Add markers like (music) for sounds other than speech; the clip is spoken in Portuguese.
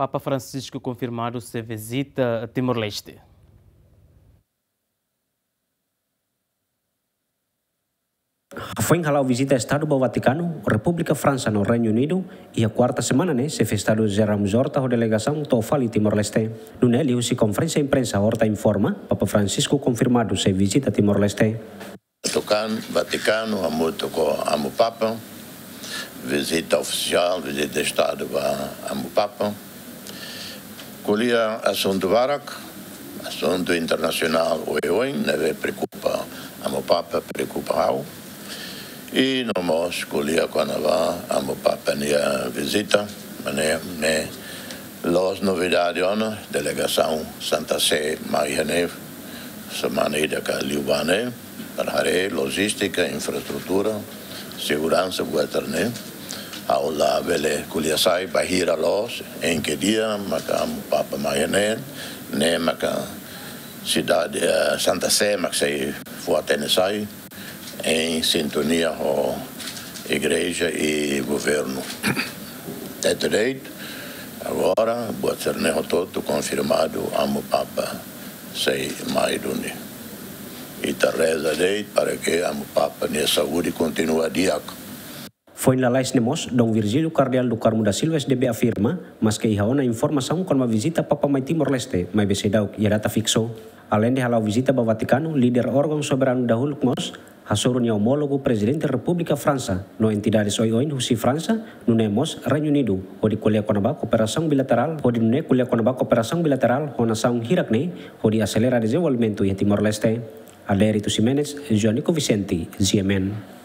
Papa Francisco confirmado sua visita a Timor-Leste. Foi em visita Estado do Vaticano, República França no Reino Unido e a quarta semana né, se festado Gerard Jorta, a delegação Tofali Timor-Leste. No Nélio, se conferência imprensa Horta informa, Papa Francisco confirmado sua visita a Timor-Leste. Tocan, Vaticano, amo tocou amo Papa, visita oficial, visita de Estado amo Papa. Colia assunto varak, assunto internacional oi, neve preocupa amo Papa, preocupa ao. E nós colia quando va amo Papa nia visita, né, né, Los novidades, ona, delegação Santa Sé, Marianeve, semana ida com Liubane, para logística, infraestrutura, segurança, guatarne. Aula vele kuliasai bahira los, em que dia, maka papa Marianeve, né, maka cidade uh, Santa Sé, maka sei fuatenesai, em sintonia com igreja e governo. (clears throat) É direito, agora, boa cernejo todo confirmado, amo Papa, sei mais duni. E te reza dei para que amo Papa, minha saúde continue diaco. Foi na Lais Nemos, Dom Virgílio Cardeal do Carmo da Silva SDB afirma, mas que ia na informação com uma visita Papa Mai Timor-Leste, mas besedau e data fixou. Além de halau visita ao Vaticano, líder órgão soberano da Hulkmos, hasurnya homólogo presidente da República França, no entidades oi-oin husi França, no nemos Reino Unido, o di kuliah konaba cooperação bilateral, o di nune kuliah konaba cooperação bilateral, o nação hirakne, o di acelera desenvolvimento em Timor-Leste. Aleri Tusimenes, Joanico Vicente, ZMN.